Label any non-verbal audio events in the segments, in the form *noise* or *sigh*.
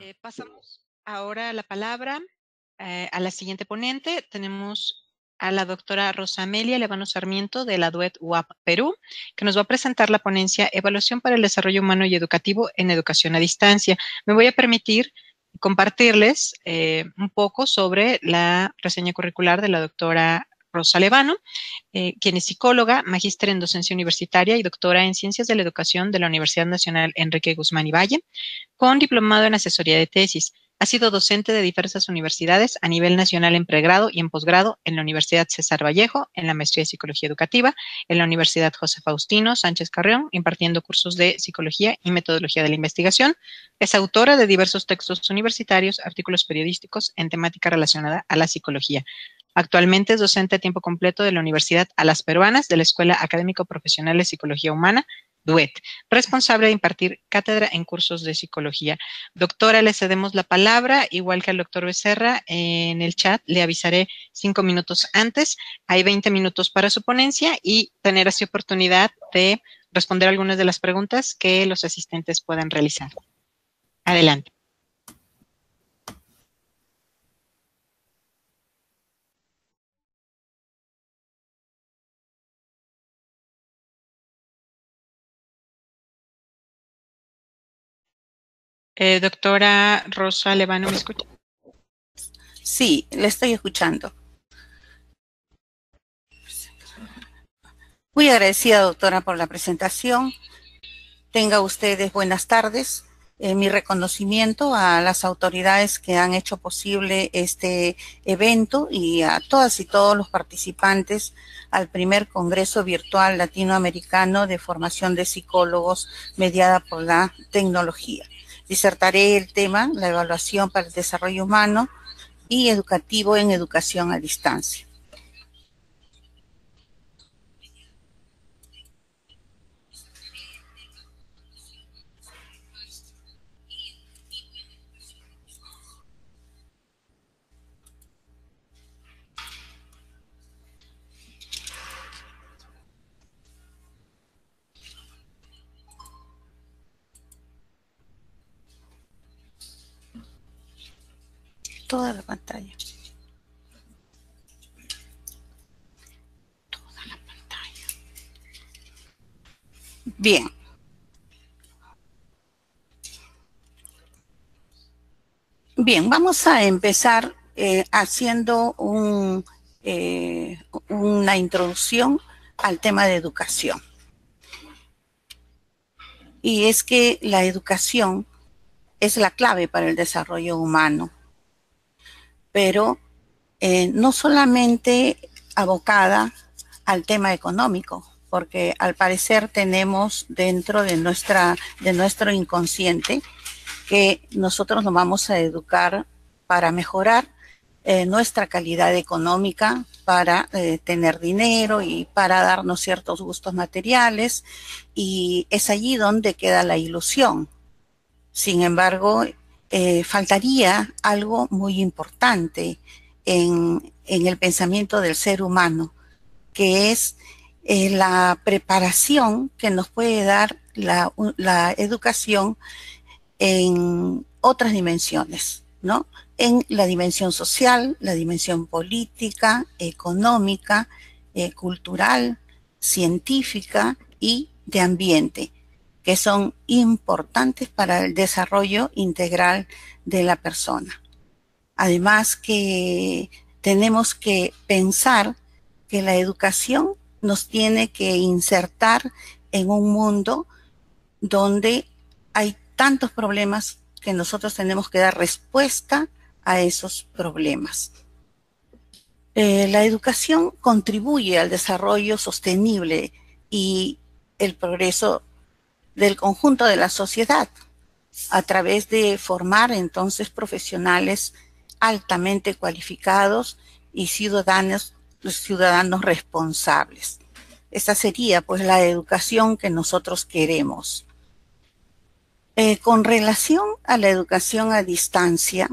Eh, pasamos ahora la palabra eh, a la siguiente ponente. Tenemos a la doctora Rosa Amelia Levano Sarmiento de la DUET UAP Perú, que nos va a presentar la ponencia Evaluación para el Desarrollo Humano y Educativo en Educación a Distancia. Me voy a permitir compartirles eh, un poco sobre la reseña curricular de la doctora Rosa Levano, eh, quien es psicóloga, magíster en docencia universitaria y doctora en ciencias de la educación de la Universidad Nacional Enrique Guzmán y Valle, con diplomado en asesoría de tesis. Ha sido docente de diversas universidades a nivel nacional en pregrado y en posgrado en la Universidad César Vallejo, en la maestría de Psicología Educativa, en la Universidad José Faustino Sánchez Carrión, impartiendo cursos de Psicología y Metodología de la Investigación. Es autora de diversos textos universitarios, artículos periodísticos en temática relacionada a la psicología. Actualmente es docente a tiempo completo de la Universidad A las Peruanas de la Escuela Académico Profesional de Psicología Humana, DUET, responsable de impartir cátedra en cursos de psicología. Doctora, le cedemos la palabra, igual que al doctor Becerra, en el chat le avisaré cinco minutos antes. Hay 20 minutos para su ponencia y tener así oportunidad de responder algunas de las preguntas que los asistentes puedan realizar. Adelante. Eh, doctora Rosa Levano, ¿me escucha? Sí, le estoy escuchando. Muy agradecida, doctora, por la presentación. Tenga ustedes buenas tardes. Eh, mi reconocimiento a las autoridades que han hecho posible este evento y a todas y todos los participantes al primer Congreso Virtual Latinoamericano de Formación de Psicólogos mediada por la tecnología. Disertaré el tema, la evaluación para el desarrollo humano y educativo en educación a distancia. Toda la pantalla. Toda la pantalla. Bien. Bien, vamos a empezar eh, haciendo un, eh, una introducción al tema de educación. Y es que la educación es la clave para el desarrollo humano pero eh, no solamente abocada al tema económico, porque al parecer tenemos dentro de, nuestra, de nuestro inconsciente que nosotros nos vamos a educar para mejorar eh, nuestra calidad económica, para eh, tener dinero y para darnos ciertos gustos materiales, y es allí donde queda la ilusión. Sin embargo, eh, faltaría algo muy importante en, el pensamiento del ser humano, que es eh, la preparación que nos puede dar la, educación en otras dimensiones, ¿no? En la dimensión social, la dimensión política, económica, eh, cultural, científica y de ambiente que son importantes para el desarrollo integral de la persona. Además que tenemos que pensar que la educación nos tiene que insertar en un mundo donde hay tantos problemas que nosotros tenemos que dar respuesta a esos problemas. Eh, la educación contribuye al desarrollo sostenible y el progreso del conjunto de la sociedad a través de formar entonces profesionales altamente cualificados y ciudadanos, ciudadanos responsables. Esta sería pues la educación que nosotros queremos. Eh, con relación a la educación a distancia,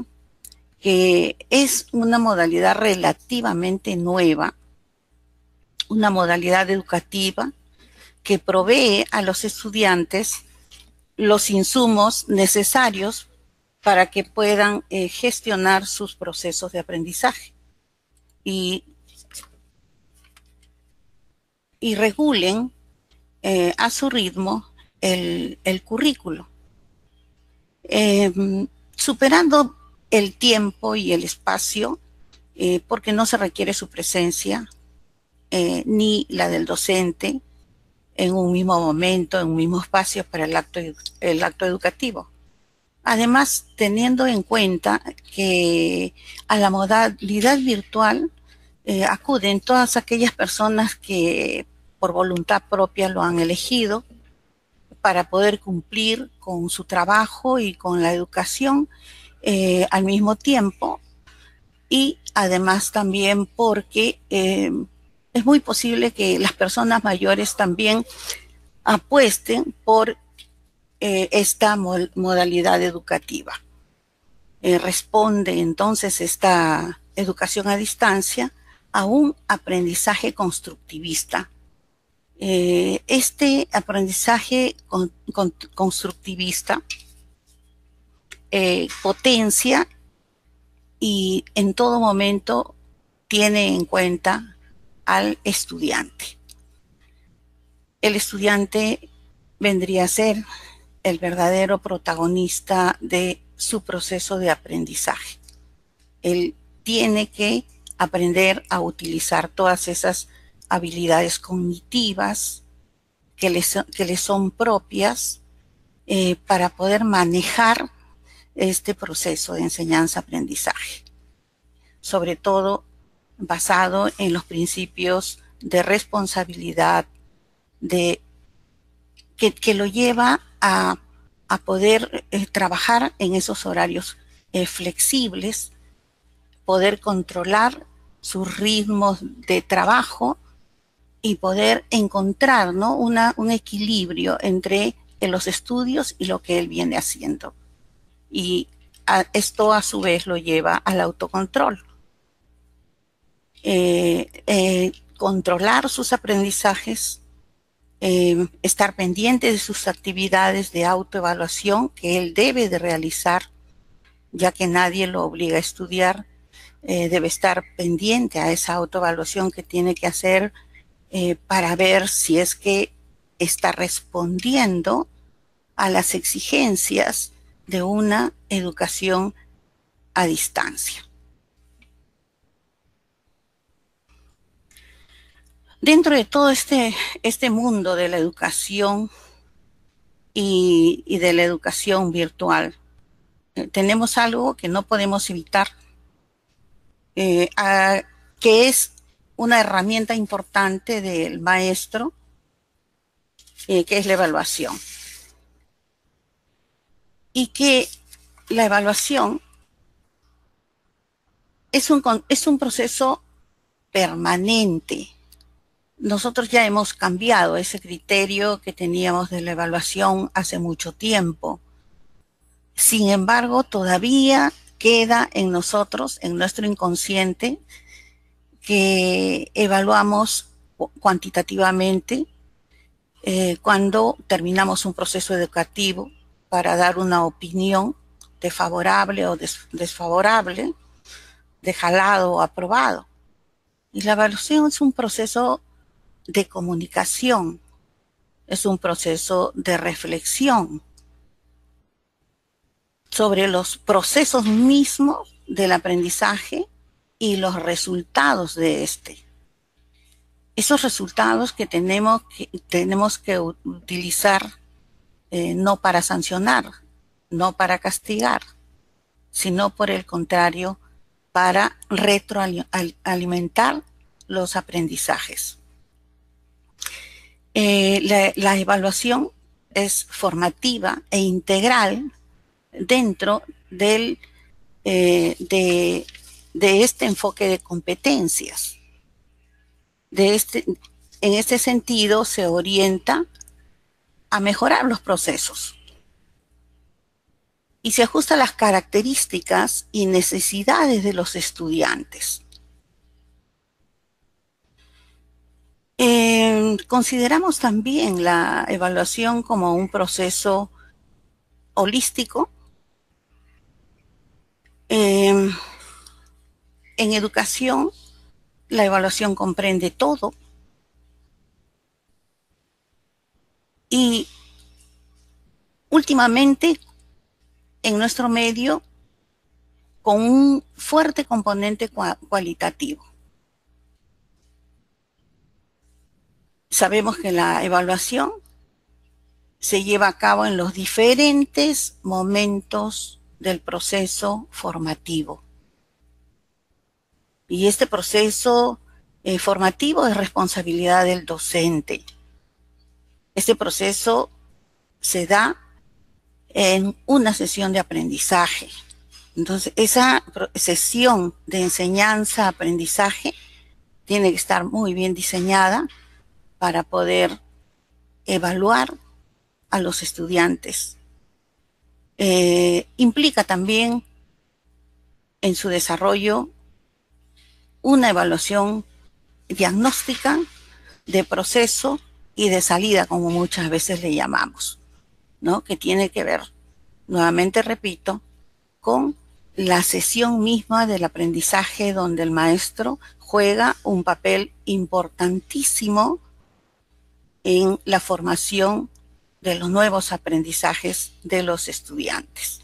que es una modalidad relativamente nueva, una modalidad educativa que provee a los estudiantes los insumos necesarios para que puedan eh, gestionar sus procesos de aprendizaje. Y, y regulen eh, a su ritmo el, el currículo, em, superando el tiempo y el espacio, eh, porque no se requiere su presencia ni la del docente en un mismo momento, en un mismo espacio para el acto, educativo. Además, teniendo en cuenta que a la modalidad virtual eh, acuden todas aquellas personas que por voluntad propia lo han elegido para poder cumplir con su trabajo y con la educación eh, al mismo tiempo y además también porque eh, es muy posible que las personas mayores también apuesten por eh, esta modalidad educativa. Eh, responde entonces esta educación a distancia a un aprendizaje constructivista. Eh, este aprendizaje constructivista potencia y en todo momento tiene en cuenta al estudiante. El estudiante vendría a ser el verdadero protagonista de su proceso de aprendizaje. Él tiene que aprender a utilizar todas esas habilidades cognitivas que le, que son propias eh, para poder manejar este proceso de enseñanza-aprendizaje, sobre todo basado en los principios de responsabilidad, de que, lo lleva a, poder eh, trabajar en esos horarios eh, flexibles, poder controlar sus ritmos de trabajo y poder encontrar ¿no? Una, un equilibrio entre eh, los estudios y lo que él viene haciendo. Y esto a su vez lo lleva al autocontrol. Controlar sus aprendizajes eh, estar pendiente de sus actividades de autoevaluación que él debe de realizar, ya que nadie lo obliga a estudiar, eh, debe estar pendiente a esa autoevaluación que tiene que hacer eh, para ver si es que está respondiendo a las exigencias de una educación a distancia. Dentro de todo este, este mundo de la educación y, de la educación virtual, eh, tenemos algo que no podemos evitar, eh, que es una herramienta importante del maestro, eh, que es la evaluación. Y que la evaluación es un, es un proceso permanente nosotros ya hemos cambiado ese criterio que teníamos de la evaluación hace mucho tiempo. Sin embargo, todavía queda en nosotros, en nuestro inconsciente, que evaluamos cuantitativamente eh, cuando terminamos un proceso educativo para dar una opinión de favorable o desfavorable, de jalado o aprobado. Y la evaluación es un proceso de comunicación, es un proceso de reflexión sobre los procesos mismos del aprendizaje y los resultados de este. Esos resultados que tenemos que, tenemos que utilizar eh, no para sancionar, no para castigar, sino por el contrario, para retroalimentar los aprendizajes. Eh, la, evaluación es formativa e integral dentro del, eh, de, este enfoque de competencias. Este, en este sentido, se orienta a mejorar los procesos y se ajusta a las características y necesidades de los estudiantes. Eh, consideramos también la evaluación como un proceso holístico Em, en educación, la evaluación comprende todo. Y últimamente, en nuestro medio, con un fuerte componente cualitativo. Sabemos que la evaluación se lleva a cabo en los diferentes momentos del proceso formativo. Y este proceso eh, formativo es responsabilidad del docente. Este proceso se da en una sesión de aprendizaje. Entonces, esa sesión de enseñanza-aprendizaje tiene que estar muy bien diseñada para poder evaluar a los estudiantes eh, implica también en su desarrollo una evaluación diagnóstica de proceso y de salida, como muchas veces le llamamos, ¿no? Que tiene que ver, nuevamente repito, con la sesión misma del aprendizaje donde el maestro juega un papel importantísimo en la formación de los nuevos aprendizajes de los estudiantes.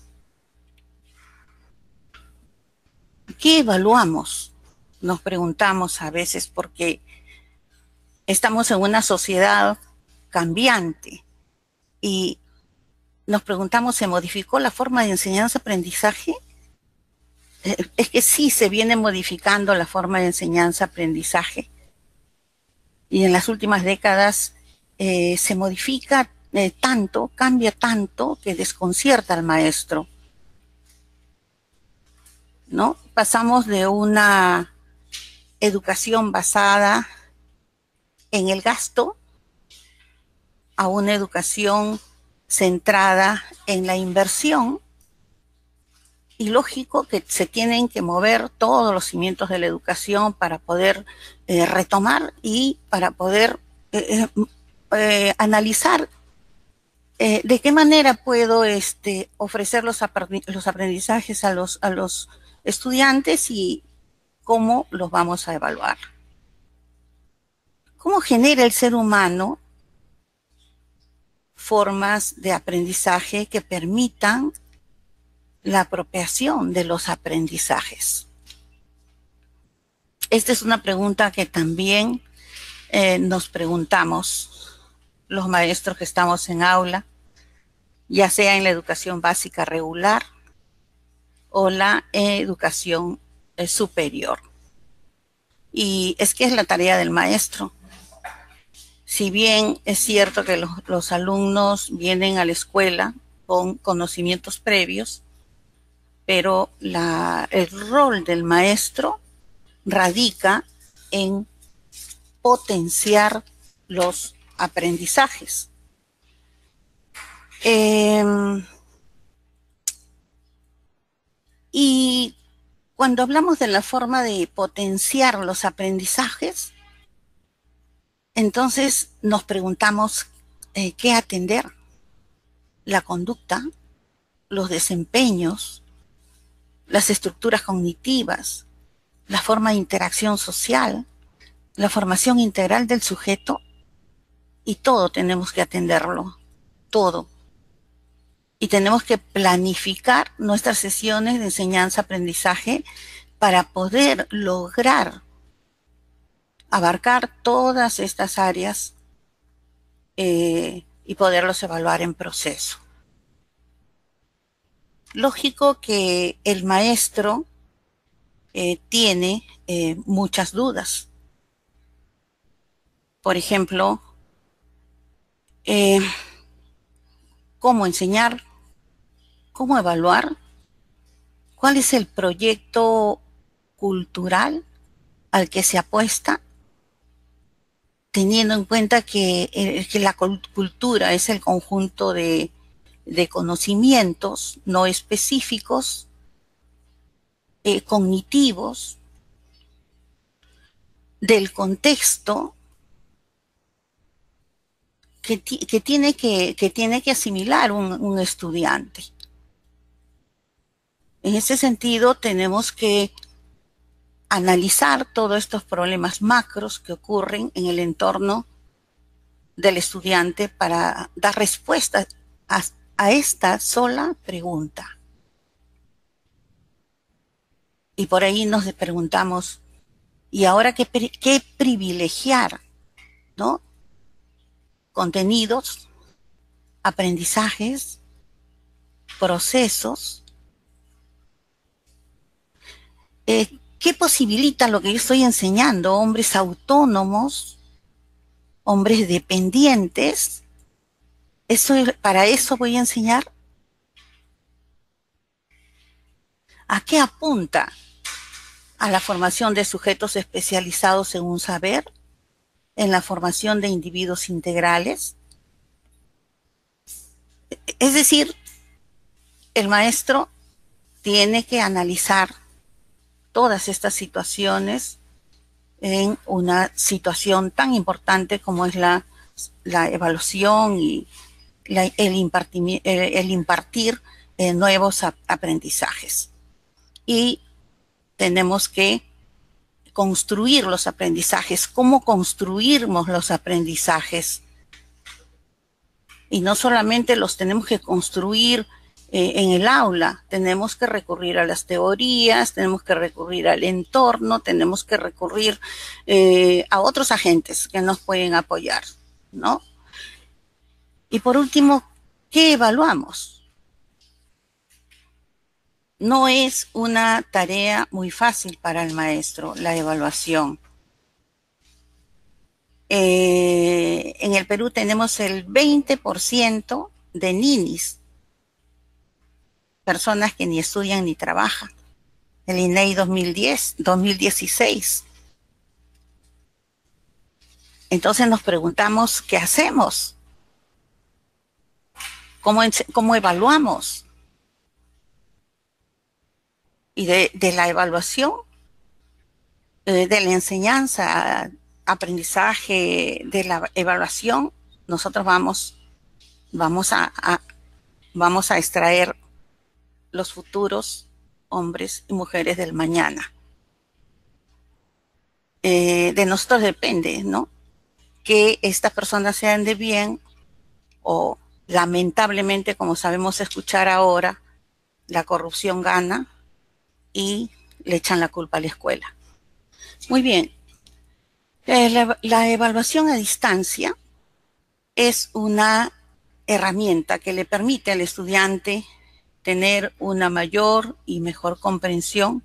¿Qué evaluamos? Nos preguntamos a veces porque estamos en una sociedad cambiante y nos preguntamos, ¿se modificó la forma de enseñanza-aprendizaje? Eh, es que sí se viene modificando la forma de enseñanza-aprendizaje. Y en las últimas décadas eh, se modifica eh, tanto, cambia tanto que desconcierta al maestro. ¿No? Pasamos de una educación basada en el gasto a una educación centrada en la inversión y lógico que se tienen que mover todos los cimientos de la educación para poder eh, retomar y para poder analizar eh, ¿de qué manera puedo este, ofrecer los, aprendizajes a los, a los estudiantes y cómo los vamos a evaluar? ¿Cómo genera el ser humano formas de aprendizaje que permitan la apropiación de los aprendizajes? Esta es una pregunta que también eh, nos preguntamos los maestros que estamos en aula, ya sea en la educación básica regular o la educación eh, superior. Y es que es la tarea del maestro. Si bien es cierto que los, alumnos vienen a la escuela con conocimientos previos, pero el rol del maestro radica en potenciar los aprendizajes. Em, y cuando hablamos de la forma de potenciar los aprendizajes, entonces nos preguntamos eh, qué atender. La conducta, los desempeños, las estructuras cognitivas, la forma de interacción social, la formación integral del sujeto y todo tenemos que atenderlo, todo. Y tenemos que planificar nuestras sesiones de enseñanza-aprendizaje para poder lograr abarcar todas estas áreas eh, y poderlos evaluar en proceso. Lógico que el maestro eh, tiene eh, muchas dudas. Por ejemplo, eh, cómo enseñar, cómo evaluar, cuál es el proyecto cultural al que se apuesta, teniendo en cuenta que, eh, la cultura es el conjunto de, de conocimientos no específicos, eh, cognitivos, del contexto que, tiene, que, tiene que asimilar un, estudiante. En ese sentido, tenemos que analizar todos estos problemas macros que ocurren en el entorno del estudiante para dar respuesta a, a esta sola pregunta. Y por ahí nos preguntamos, ¿y ahora qué, qué privilegiar? ¿No? Contenidos, aprendizajes, procesos. Eh, ¿Qué posibilita lo que yo estoy enseñando? Hombres autónomos, hombres dependientes. Eso, para eso voy a enseñar. ¿A qué apunta? a la formación de sujetos especializados en un saber, en la formación de individuos integrales. Es decir, el maestro tiene que analizar todas estas situaciones en una situación tan importante como es la, la evaluación y el, impartir, el, impartir eh, nuevos aprendizajes. Y tenemos que construir los aprendizajes, cómo construimos los aprendizajes. Y no solamente los tenemos que construir eh, en el aula, tenemos que recurrir a las teorías, tenemos que recurrir al entorno, tenemos que recurrir eh, a otros agentes que nos pueden apoyar, ¿no? Y por último, ¿qué evaluamos? No es una tarea muy fácil para el maestro, la evaluación. Eh, en el Perú tenemos el 20% de ninis, personas que ni estudian ni trabajan. El INEI 2010, 2016. Entonces nos preguntamos, ¿qué hacemos? ¿Cómo, cómo evaluamos? Y de, la evaluación, eh, de la enseñanza, aprendizaje, de la evaluación, nosotros vamos, vamos a, vamos a extraer los futuros hombres y mujeres del mañana. Eh, de nosotros depende, ¿no? Que estas personas sean de bien o lamentablemente, como sabemos escuchar ahora, la corrupción gana y le echan la culpa a la escuela. Muy bien. Eh, la, la evaluación a distancia es una herramienta que le permite al estudiante tener una mayor y mejor comprensión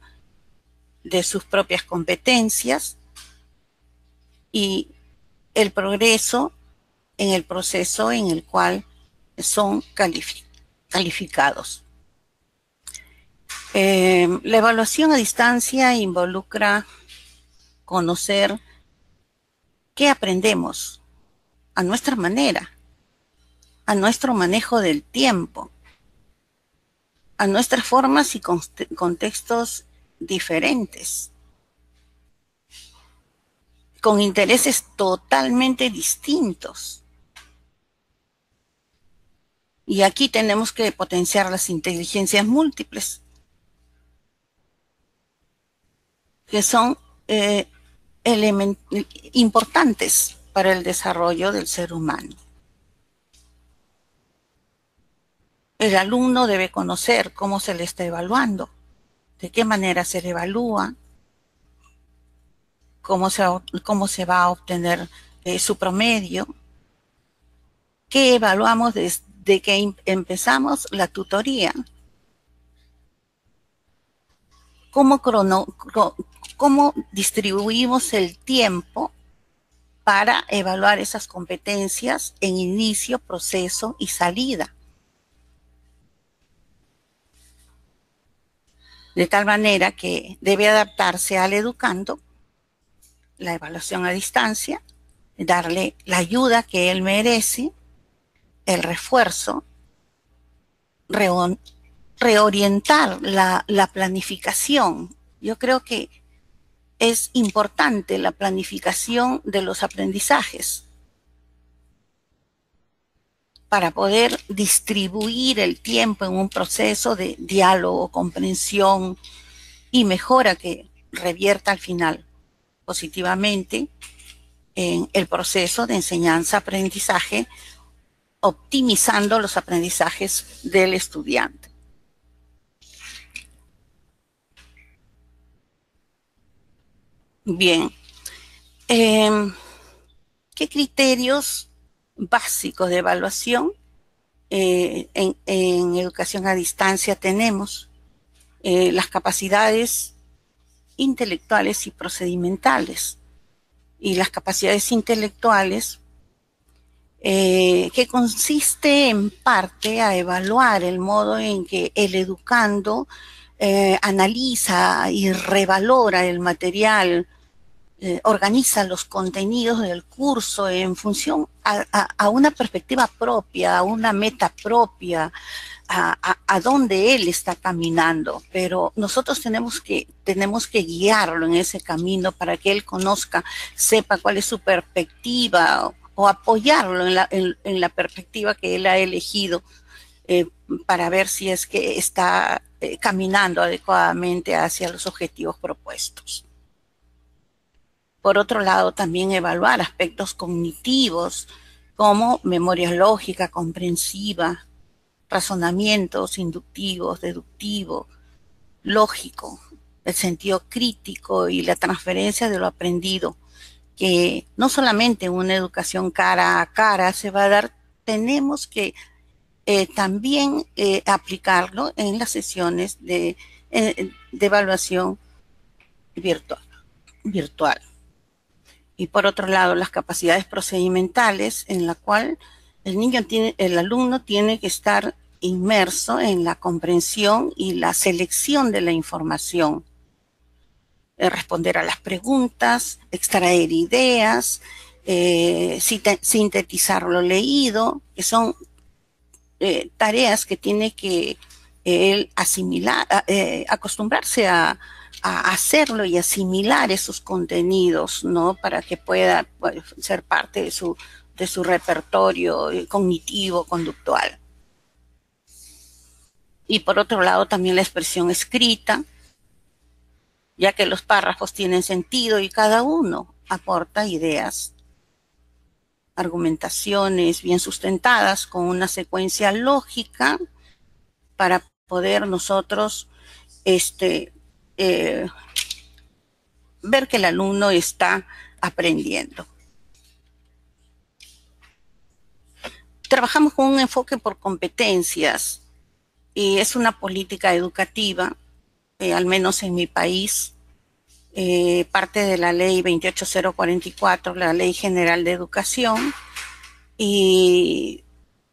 de sus propias competencias y el progreso en el proceso en el cual son calificados. Eh, la evaluación a distancia involucra conocer qué aprendemos a nuestra manera, a nuestro manejo del tiempo, a nuestras formas y contextos diferentes, con intereses totalmente distintos. Y aquí tenemos que potenciar las inteligencias múltiples que son eh, importantes para el desarrollo del ser humano. El alumno debe conocer cómo se le está evaluando, de qué manera se le evalúa, cómo se, cómo se va a obtener eh, su promedio, qué evaluamos desde que em-, empezamos la tutoría, cómo, crono, cómo distribuimos el tiempo para evaluar esas competencias en inicio, proceso y salida. De tal manera que debe adaptarse al educando la evaluación a distancia, darle la ayuda que él merece, el refuerzo, reorientar la, la planificación. Yo creo que es importante la planificación de los aprendizajes para poder distribuir el tiempo en un proceso de diálogo, comprensión y mejora que revierta al final positivamente en el proceso de enseñanza-aprendizaje, optimizando los aprendizajes del estudiante. Bien. Em, ¿Qué criterios básicos de evaluación eh, en, educación a distancia tenemos? Eh, las capacidades intelectuales y procedimentales. Y las capacidades intelectuales, eh, que consiste en parte a evaluar el modo en que el educando analiza y revalora el material eh, organiza los contenidos del curso en función a, una perspectiva propia, a una meta propia, a, dónde él está caminando. Pero nosotros tenemos que, tenemos que guiarlo en ese camino para que él conozca, sepa cuál es su perspectiva o, apoyarlo en la, en, la, perspectiva que él ha elegido eh, para ver si es que está eh, caminando adecuadamente hacia los objetivos propuestos. Por otro lado, también evaluar aspectos cognitivos como memoria lógica, comprensiva, razonamientos inductivos, deductivo, lógico, el sentido crítico y la transferencia de lo aprendido, que no solamente una educación cara a cara se va a dar, tenemos que eh, también eh, aplicarlo en las sesiones de, eh, de evaluación virtual. virtual y por otro lado las capacidades procedimentales en la cual el niño tiene, el alumno tiene que estar inmerso en la comprensión y la selección de la información, eh, responder a las preguntas, extraer ideas, eh, sintetizar lo leído, que son eh, tareas que tiene que él asimilar, acostumbrarse a, a hacerlo y asimilar esos contenidos, ¿no? Para que pueda ser parte de su, de su repertorio cognitivo, conductual. Y por otro lado también la expresión escrita, ya que los párrafos tienen sentido y cada uno aporta ideas, argumentaciones bien sustentadas con una secuencia lógica para poder nosotros este, eh, ver que el alumno está aprendiendo. Trabajamos con un enfoque por competencias y es una política educativa, eh, al menos en mi país, eh, parte de la ley 28044, la ley general de educación, y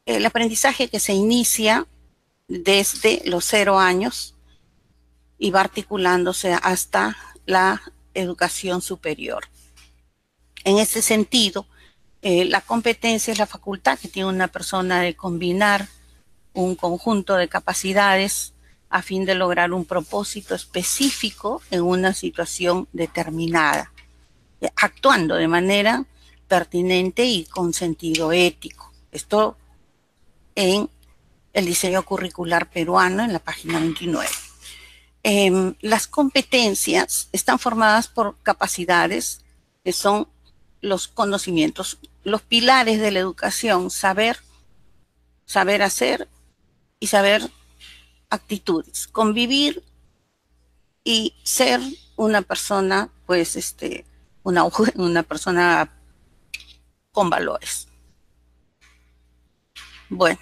el aprendizaje que se inicia desde los cero años y va articulándose hasta la educación superior. En ese sentido, eh, la competencia es la facultad que tiene una persona de combinar un conjunto de capacidades a fin de lograr un propósito específico en una situación determinada, actuando de manera pertinente y con sentido ético. Esto en el diseño curricular peruano en la página 29. Em, las competencias están formadas por capacidades que son los conocimientos, los pilares de la educación, saber, saber hacer y saber actitudes, convivir y ser una persona, pues, este, una, *laughs* una persona con valores. Bueno,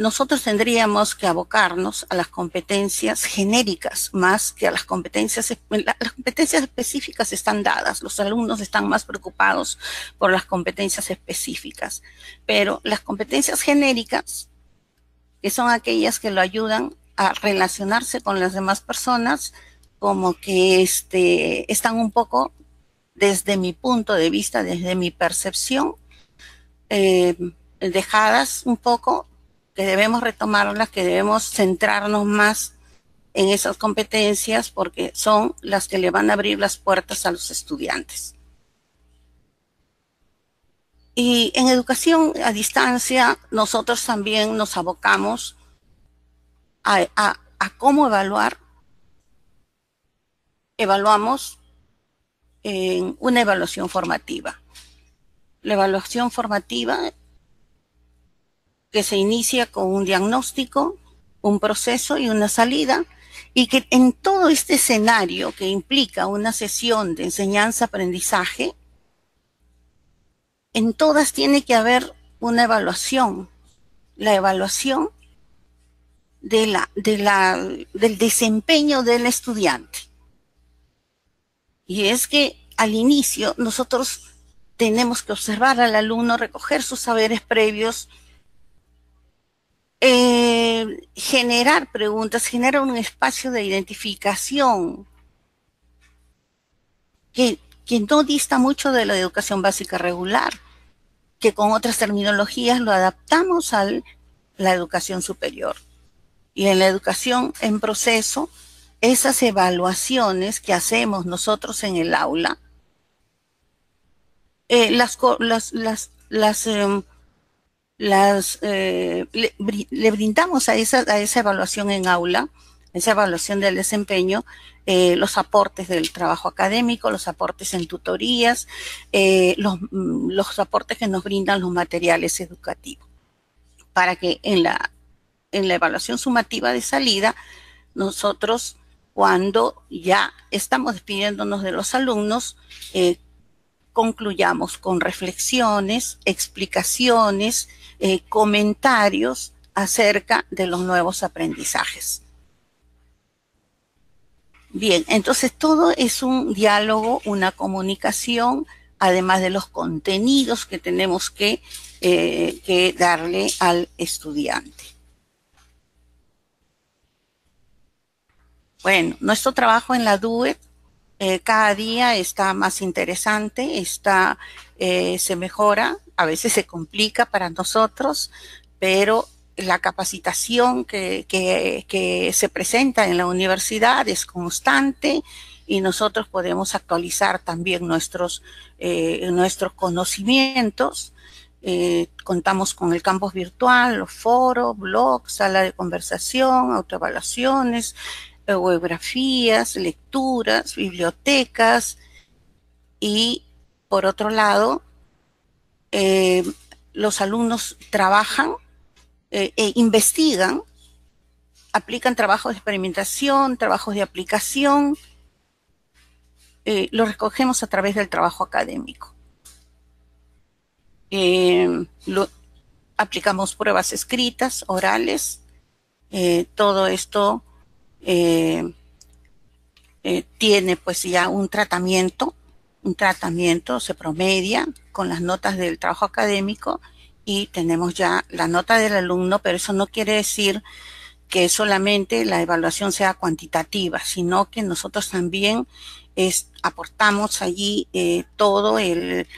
nosotros tendríamos que abocarnos a las competencias genéricas más que a las competencias, las competencias específicas están dadas, los alumnos están más preocupados por las competencias específicas, pero las competencias genéricas, que son aquellas que lo ayudan a relacionarse con las demás personas, como que este, están un poco, desde mi punto de vista, desde mi percepción, eh, dejadas un poco que debemos retomarlas, que debemos centrarnos más en esas competencias porque son las que le van a abrir las puertas a los estudiantes. Y en educación a distancia, nosotros también nos abocamos a, a cómo evaluar. Evaluamos en una evaluación formativa. La evaluación formativa que se inicia con un diagnóstico, un proceso y una salida, y que en todo este escenario que implica una sesión de enseñanza-aprendizaje, en todas tiene que haber una evaluación. La evaluación del desempeño del estudiante. Y es que al inicio nosotros tenemos que observar al alumno, recoger sus saberes previos, eh, generar preguntas, generar un espacio de identificación que, no dista mucho de la educación básica regular, que con otras terminologías lo adaptamos a la educación superior. Y en la educación en proceso, esas evaluaciones que hacemos nosotros en el aula, eh, las, las, las, eh, las, eh, le, brindamos a esa, a esa evaluación en aula, esa evaluación del desempeño, eh, los aportes del trabajo académico, los aportes en tutorías, eh, los, mm, los, aportes que nos brindan los materiales educativos, para que en la, en la evaluación sumativa de salida, nosotros cuando ya estamos despidiéndonos de los alumnos, concluyamos con reflexiones, explicaciones, eh, comentarios acerca de los nuevos aprendizajes. Bien, entonces todo es un diálogo, una comunicación, además de los contenidos que tenemos que, eh, darle al estudiante. Bueno, nuestro trabajo en la DUE eh, cada día está más interesante, está, se mejora, a veces se complica para nosotros, pero la capacitación que, se presenta en la universidad es constante y nosotros podemos actualizar también nuestros, eh, nuestros conocimientos. Eh, contamos con el campus virtual, los foros, blogs, sala de conversación, autoevaluaciones, geografías, lecturas, bibliotecas y por otro lado, eh, los alumnos trabajan eh, e investigan, aplican trabajos de experimentación, trabajos de aplicación, eh, lo recogemos a través del trabajo académico. Eh, aplicamos pruebas escritas, orales, todo esto tiene pues ya un tratamiento, un tratamiento se promedia con las notas del trabajo académico y tenemos ya la nota del alumno, pero eso no quiere decir que solamente la evaluación sea cuantitativa, sino que nosotros también es, aportamos allí eh, todo el,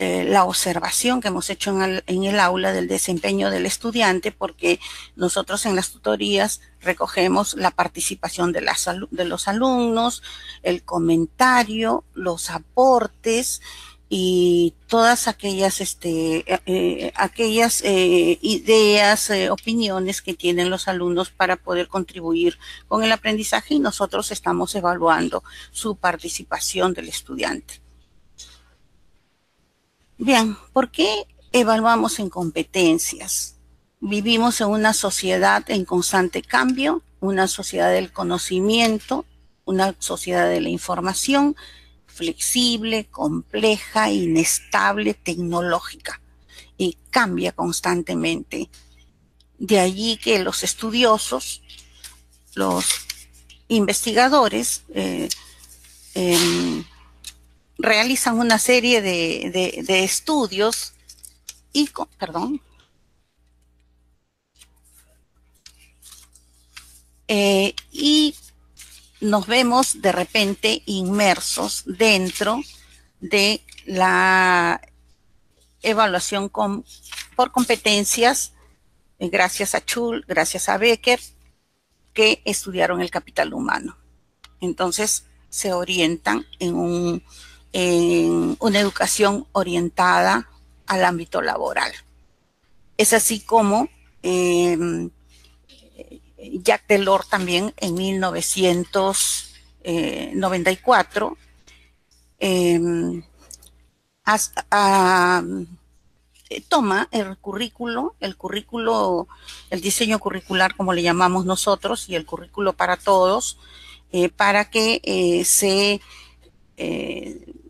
eh, la observación que hemos hecho en el, en el, aula del desempeño del estudiante, porque nosotros en las tutorías recogemos la participación de, las, de los alumnos, el comentario, los aportes y todas aquellas, este, eh, eh aquellas eh, ideas, opiniones que tienen los alumnos para poder contribuir con el aprendizaje y nosotros estamos evaluando su participación del estudiante. Bien, ¿por qué evaluamos en competencias? Vivimos en una sociedad en constante cambio, una sociedad del conocimiento, una sociedad de la información, flexible, compleja, inestable, tecnológica, y cambia constantemente. De allí que los estudiosos, los investigadores, eh, eh, realizan una serie de, de, estudios y, perdón, eh, y nos vemos de repente inmersos dentro de la evaluación con, por competencias, eh, gracias a Chul, gracias a Becker, que estudiaron el capital humano. Entonces se orientan en un en una educación orientada al ámbito laboral. Es así como em, Jacques Delors también en 1994 em, toma el currículo, el currículo, el diseño curricular como le llamamos nosotros y el currículo para todos, eh, para que eh, se, eh,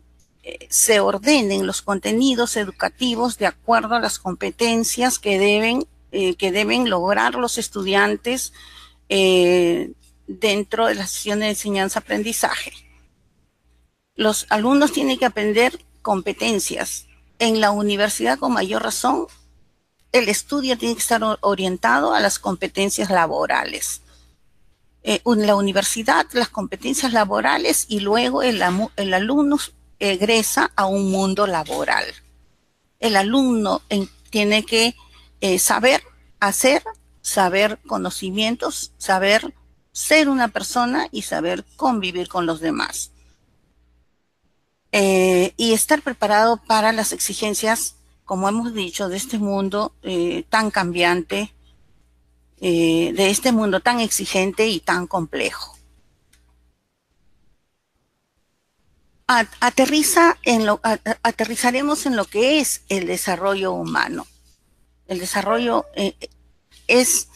se ordenen los contenidos educativos de acuerdo a las competencias que deben, que deben lograr los estudiantes dentro de la sesión de enseñanza-aprendizaje. Los alumnos tienen que aprender competencias. En la universidad, con mayor razón, el estudio tiene que estar orientado a las competencias laborales en eh, la universidad las competencias laborales y luego el, alumno egresa a un mundo laboral. El alumno tiene que eh, saber hacer, saber conocimientos, saber ser una persona y saber convivir con los demás. Eh, y estar preparado para las exigencias, como hemos dicho, de este mundo tan cambiante eh, de este mundo tan exigente y tan complejo. Aterriza en lo, aterrizaremos en lo que es el desarrollo humano. El desarrollo eh, es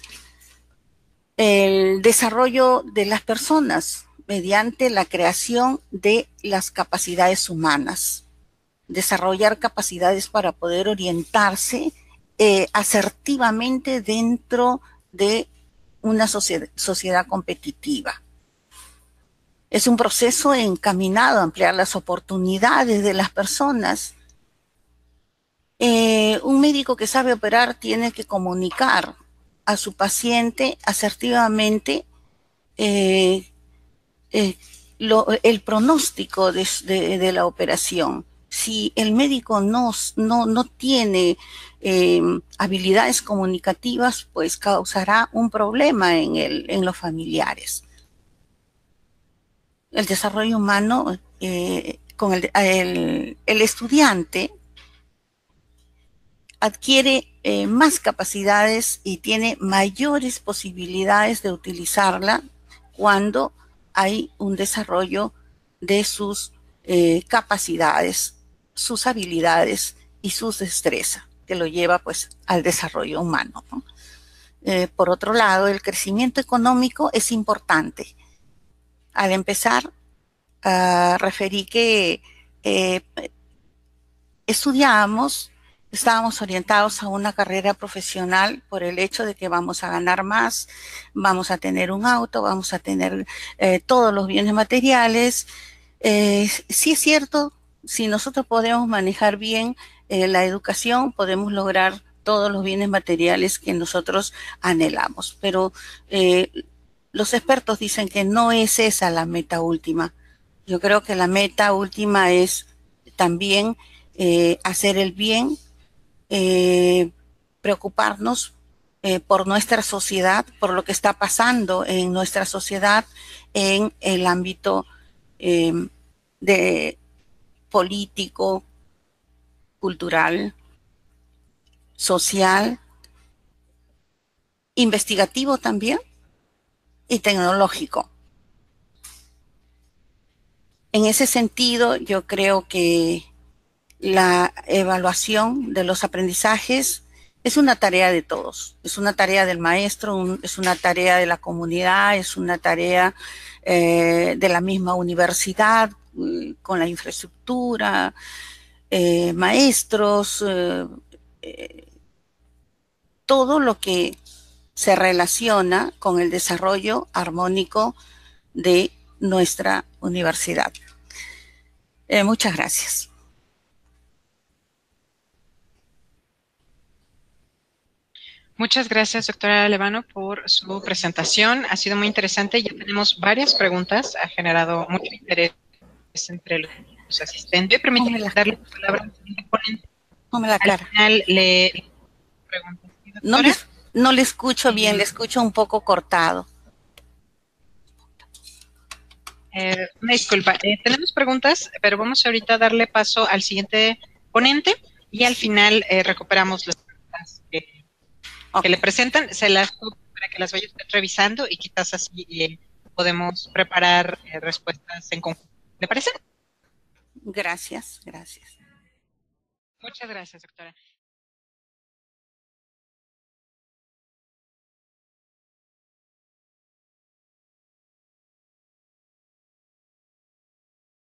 el desarrollo de las personas mediante la creación de las capacidades humanas. Desarrollar capacidades para poder orientarse eh, asertivamente dentro de una sociedad, competitiva. Es un proceso encaminado a ampliar las oportunidades de las personas. Eh, un médico que sabe operar tiene que comunicar a su paciente asertivamente eh, eh, el pronóstico de, la operación. Si el médico no, no, no tiene habilidades comunicativas, pues causará un problema en, el, en los familiares. El desarrollo humano, eh, con el, el, estudiante adquiere eh, más capacidades y tiene mayores posibilidades de utilizarla cuando hay un desarrollo de sus eh, capacidades, sus habilidades y sus destrezas que lo lleva pues al desarrollo humano. Por otro lado, el crecimiento económico es importante. Al empezar, uh, referí que eh, estudiábamos, estábamos orientados a una carrera profesional por el hecho de que vamos a ganar más, vamos a tener un auto, vamos a tener eh, todos los bienes materiales. sí es cierto, si nosotros podemos manejar bien eh, la educación podemos lograr todos los bienes materiales que nosotros anhelamos. Pero eh, los expertos dicen que no es esa la meta última. Yo creo que la meta última es también eh, hacer el bien, preocuparnos por nuestra sociedad, por lo que está pasando en nuestra sociedad en el ámbito de político, cultural, social, investigativo también y tecnológico. En ese sentido, yo creo que la evaluación de los aprendizajes es una tarea de todos, es una tarea del maestro, es una tarea de la comunidad, es una tarea eh, de la misma universidad eh, con la infraestructura, eh, maestros, eh, todo lo que se relaciona con el desarrollo armónico de nuestra universidad. muchas gracias. Muchas gracias, doctora Levano, por su presentación. Ha sido muy interesante. Ya tenemos varias preguntas. Ha generado mucho interés entre los asistente. Permíteme darle la palabra al final le no no le escucho bien, le escucho un poco cortado. Eh, disculpa, eh, tenemos preguntas, pero vamos ahorita a darle paso al siguiente ponente. y al final eh, recuperamos las preguntas que, que, le presentan, se las para que las vaya revisando y quizás así eh, podemos preparar eh, respuestas en conjunto. ¿Le parece? Gracias, gracias. Muchas gracias, doctora.